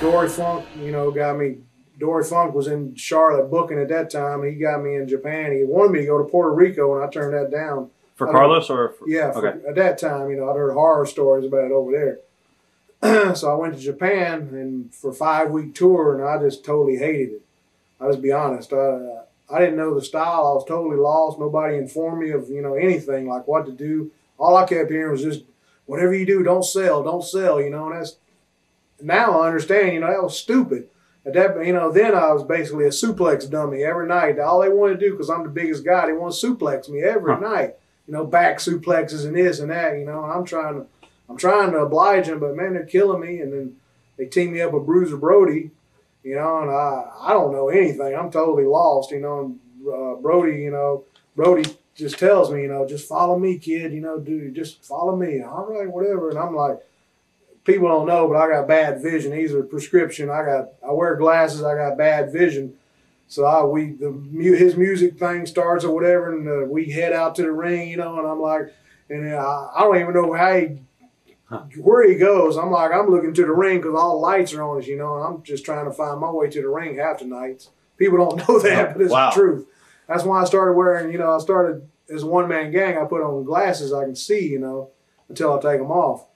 Dory Funk, you know, got me. Dory Funk was in Charlotte booking at that time. He got me in Japan. He wanted me to go to Puerto Rico, and I turned that down. For Carlos or for, Yeah, for, okay. at that time, you know, I'd heard horror stories about it over there. so I went to Japan and for a five week tour, and I just totally hated it. I'll just be honest. I I didn't know the style. I was totally lost. Nobody informed me of you know anything like what to do. All I kept hearing was just whatever you do, don't sell, don't sell. You know, and that's now I understand. You know, that was stupid. At that, you know, then I was basically a suplex dummy every night. All they wanted to do, because I'm the biggest guy, they want to suplex me every Huh. night. You know, back suplexes and this and that. You know, I'm trying to, I'm trying to oblige them, but man, they're killing me. And then they team me up with Bruiser Brody. You know, and I, I don't know anything. I'm totally lost. You know, and uh, Brody, you know, Brody just tells me, you know, just follow me, kid. You know, dude, just follow me. All right, whatever. And I'm like, people don't know, but I got bad vision. These are prescription. I got, I wear glasses. I got bad vision. So I, we, the his music thing starts or whatever, and uh, we head out to the ring, you know, and I'm like, and I, I don't even know how he, Huh. where he goes. I'm like, I'm looking to the ring because all the lights are on us, you know, and I'm just trying to find my way to the ring half the nights. People don't know that, but it's Wow. the truth. That's why I started wearing, you know, I started as a one man gang. I put on glasses I can see, you know, until I take them off.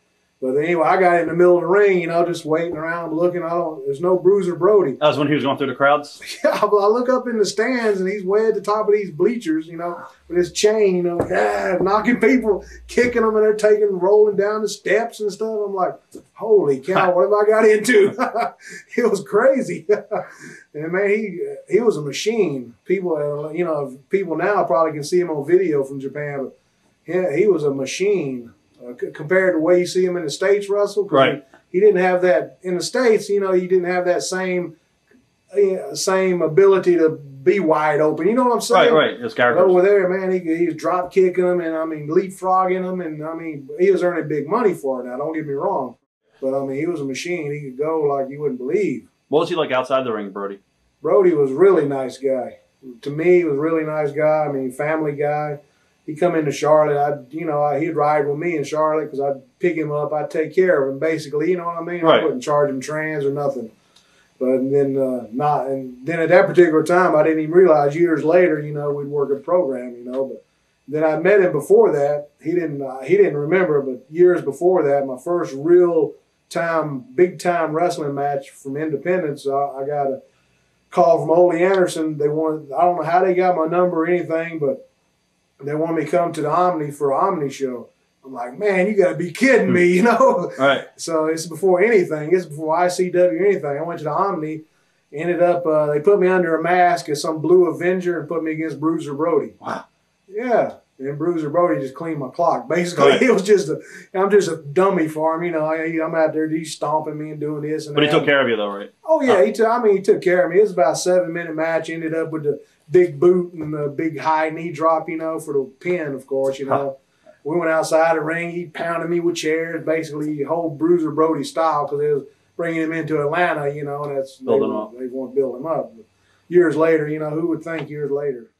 But anyway, I got in the middle of the ring, you know, just waiting around, looking. I don't. There's no Bruiser Brody. That was when he was going through the crowds. Yeah, but I look up in the stands and he's way at the top of these bleachers, you know, with his chain, you know, ah, knocking people, kicking them, and they're taking, rolling down the steps and stuff. I'm like, holy cow, what have I got into? it was crazy. and man, he he was a machine. People, you know, people now probably can see him on video from Japan, but yeah, he was a machine uh, c- compared to the way you see him in the states, Russell. Right. He didn't have that in the states. You know, he didn't have that same same ability to be wide open. You know what I'm saying? Right, right. His But characters. over there, man, he, he was drop kicking them and I mean leapfrogging them, and I mean he was earning big money for it. Now, don't get me wrong, but I mean he was a machine. He could go like you wouldn't believe. What was he like outside the ring, Brody? Brody was really nice guy. To me, he was a really nice guy. I mean, family guy. He come into Charlotte. I, you know, I, he'd ride with me in Charlotte because I'd pick him up. I'd take care of him, basically. You know what I mean? Right. I wouldn't charge him trans or nothing. But then uh, not, and then at that particular time, I didn't even realize years later, you know, we'd work a program, you know. But then I met him before that. He didn't, uh, he didn't remember, but years before that, my first real time, big time wrestling match from Independence, uh, I got a call from Ole Anderson. They wanted, I don't know how they got my number or anything, but they want me to come to the Omni for an Omni show. I'm like, man, you got to be kidding me, you know? Right. So it's before anything. It's before ICW or anything. I went to the Omni. Ended up, uh, they put me under a mask as some Blue Avenger and put me against Bruiser Brody. Wow. Yeah. And Bruiser Brody just cleaned my clock. Basically, oh, Right. it was just a, I'm just a dummy for him. You know, I, I'm out there, he's stomping me and doing this and But he took care of you, though, right? Oh yeah, oh. he took. I mean, he took care of me. It was about a seven minute match. Ended up with the big boot and the big high knee drop, you know, for the pin, of course. You know, we went outside the ring. He pounded me with chairs, basically whole Bruiser Brody style, because it was bringing him into Atlanta. You know, and that's Building they, him up. They want to build him up. But years later, you know, who would think years later?